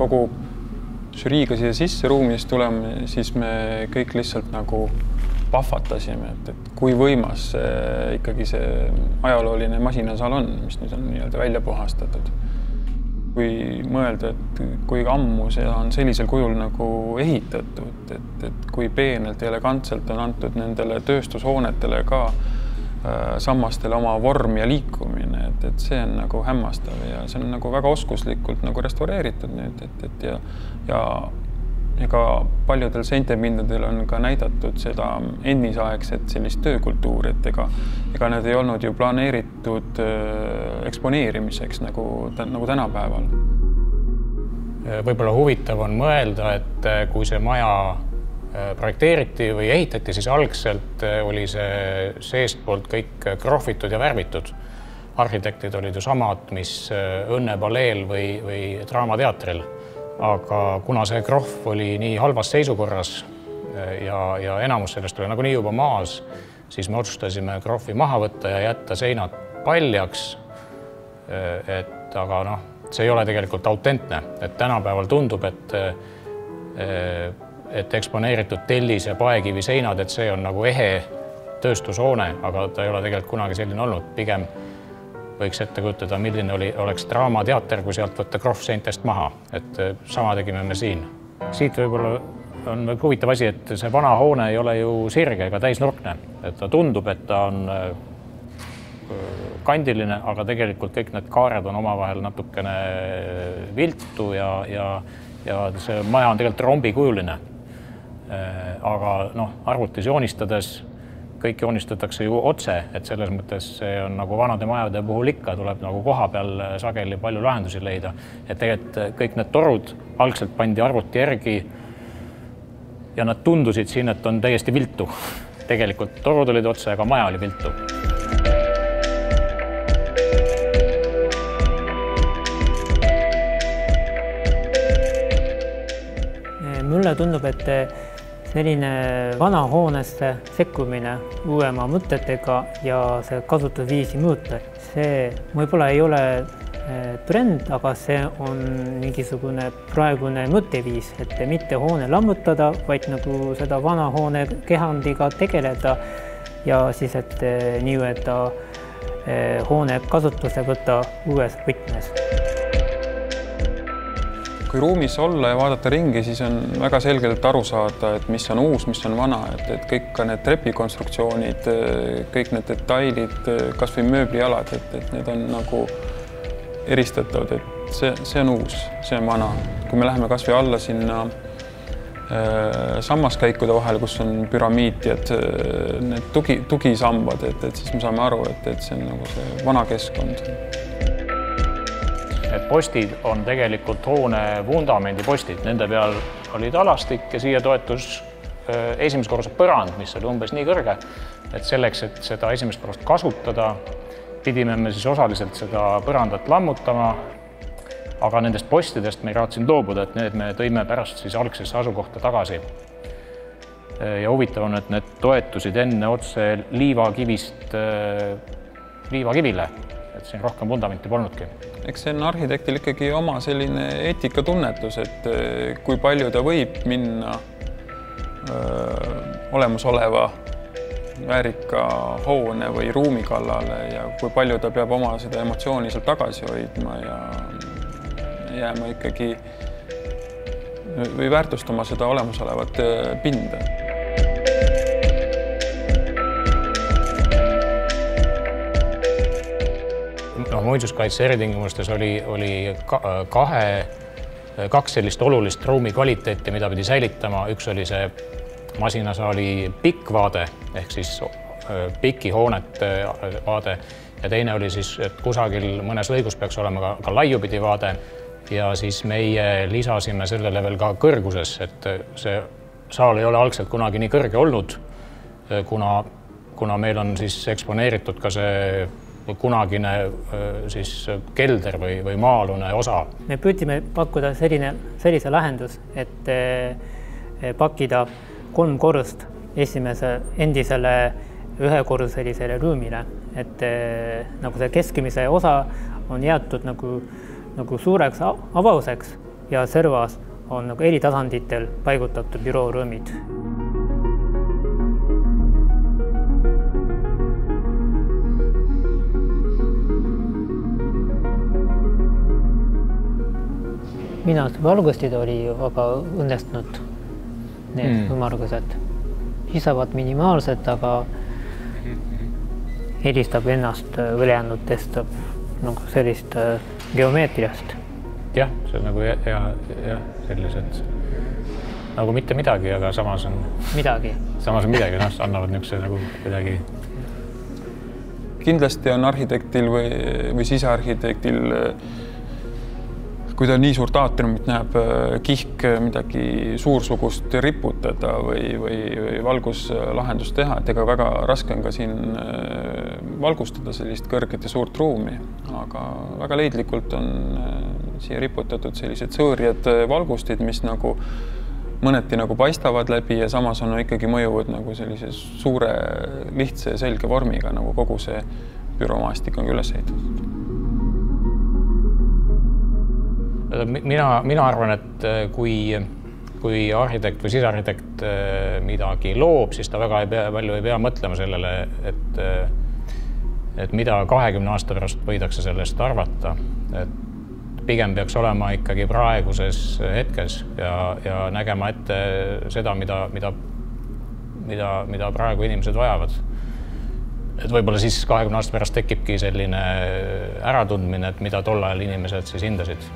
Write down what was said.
kogu žüriiga siia sisse ruumis tulema, siis me kõik lihtsalt nagu pahvatasime, et, et kui võimas see ikkagi see ajalooline masinasaal on, mis nüüd on nii-öelda välja puhastatud. kui mõelda, et kui ammu see on sellisel kujul nagu ehitatud, et, et kui peenelt ja elegantselt on antud nendele tööstushoonetele ka äh, sammastele oma vorm ja liikumine, et, et see on nagu hämmastav ja see on nagu väga oskuslikult nagu restaureeritud nüüd, et, et ja, ja ega paljudel seintepindadel on ka näidatud seda ennisaegset sellist töökultuuri, et ega, ega need ei olnud ju planeeritud äh, eksponeerimiseks nagu, nagu tänapäeval. võib-olla huvitav on mõelda, et äh, kui see maja äh, projekteeriti või ehitati, siis algselt oli see seestpoolt kõik krohvitud ja värvitud. arhitektid olid ju samad, mis Õnne paleel või, või Draamateatril aga kuna see krohv oli nii halvas seisukorras ja, ja enamus sellest oli nagunii juba maas, siis me otsustasime krohvi maha võtta ja jätta seinad paljaks. Et aga noh, see ei ole tegelikult autentne, et tänapäeval tundub, et et eksponeeritud tellis ja paekivi seinad, et see on nagu ehe tööstushoone, aga ta ei ole tegelikult kunagi selline olnud, pigem võiks ette kujutada, milline oli, oleks Draamateater, kui sealt võtta krohv seintest maha, et äh, sama tegime me siin. siit võib-olla on väga huvitav asi, et see vana hoone ei ole ju sirge ega täisnurkne, et ta tundub, et ta on äh, kandiline, aga tegelikult kõik need kaared on omavahel natukene viltu ja, ja, ja see maja on tegelikult rombikujuline. Äh, aga noh, arvutis joonistades kõik joonistatakse ju otse, et selles mõttes see on nagu vanade majade puhul ikka, tuleb nagu koha peal sageli palju lahendusi leida. et tegelikult kõik need torud algselt pandi arvuti järgi. ja nad tundusid siin, et on täiesti viltu. tegelikult torud olid otse, aga maja oli viltu. mulle tundub, et selline vana hoonesse sekkumine uuema mõtetega ja see kasutusviisi muuta, see võib-olla ei ole eh, trend, aga see on mingisugune praegune mõtteviis, et mitte hoone lammutada, vaid nagu seda vana hoone kehandiga tegeleda ja siis, et eh, nii-öelda eh, hoone kasutuse võtta uues võtmes kui ruumis olla ja vaadata ringi, siis on väga selgelt aru saada, et mis on uus, mis on vana, et, et kõik ka need trepikonstruktsioonid, kõik need detailid, kasvõi mööblialad, et, et need on nagu eristatavad, et see, see on uus, see on vana. kui me läheme kasvõi alla sinna äh, sammaskäikude vahel, kus on püramiidid, need tugi, tugisambad, et, et siis me saame aru, et, et see on nagu see vana keskkond postid on tegelikult hoone vundamendi postid, nende peal olid alastik ja siia toetus äh, esimese korruse põrand, mis oli umbes nii kõrge, et selleks, et seda esimest korrust kasutada, pidime me siis osaliselt seda põrandat lammutama. aga nendest postidest me ei raatsinud loobuda, et need me tõime pärast siis algsesse asukohta tagasi. Äh, ja huvitav on, et need toetusid enne otse liivakivist äh, liivakivile, et siin rohkem vundamenti polnudki. Eks see on arhitektil ikkagi oma selline eetikatunnetus, et eh, kui palju ta võib minna öö, olemasoleva väärika hoone või ruumi kallale ja kui palju ta peab oma seda emotsiooni sealt tagasi hoidma ja jääma ikkagi või väärtustama seda olemasolevat pinda noh, muinsuskaitse eritingimustes oli, oli ka, kahe, kaks sellist olulist ruumi kvaliteeti, mida pidi säilitama, üks oli see masinasaali pikk vaade ehk siis piki hoonete vaade. Ja teine oli siis, et kusagil mõnes lõigus peaks olema ka, ka laiupidi vaade. Ja siis meie lisasime sellele veel ka kõrguses, et see saal ei ole algselt kunagi nii kõrge olnud, kuna, kuna meil on siis eksponeeritud ka see kunagine siis kelder või, või maa-alune osa. me püüdsime pakkuda selline, sellise lahendus, et pakkida kolm korrust esimese endisele ühekorruselisele ruumile, et nagu see keskmise osa on jäetud nagu, nagu suureks avuseks ja servas on nagu eri tasanditel paigutatud bürooruumid minu arust valgustid oli väga õnnestunud, need mm. ümmargused. hisavad minimaalsed, aga eelistab ennast ülejäänutest nagu sellist äh, geomeetriast. jah, see on nagu ja, ja, jah, sellised nagu mitte midagi, aga samas on. midagi. samas on midagi, noh, annavad niisuguse nagu kuidagi. kindlasti on arhitektil või, või sisearhitektil kui ta nii suurt aatriumit näeb, äh, kihk äh, midagi suursugust riputada või, või, või valguslahendust teha, et ega väga raske on ka siin äh, valgustada sellist kõrget ja suurt ruumi, aga väga leidlikult on siia riputatud sellised sõõrjad valgustid, mis nagu mõneti nagu paistavad läbi ja samas on ikkagi mõjuvad nagu sellise suure, lihtsa ja selge vormiga, nagu kogu see büroomaastik on üles ehitatud mina, mina arvan, et äh, kui, kui arhitekt või sisearhitekt äh, midagi loob, siis ta väga ei pea, palju ei pea mõtlema sellele, et äh, et mida kahekümne aasta pärast võidakse sellest arvata, et pigem peaks olema ikkagi praeguses hetkes ja, ja nägema ette seda, mida, mida, mida, mida praegu inimesed vajavad. Et võib-olla siis kahekümne aasta pärast tekibki selline äratundmine, et mida tol ajal inimesed siis hindasid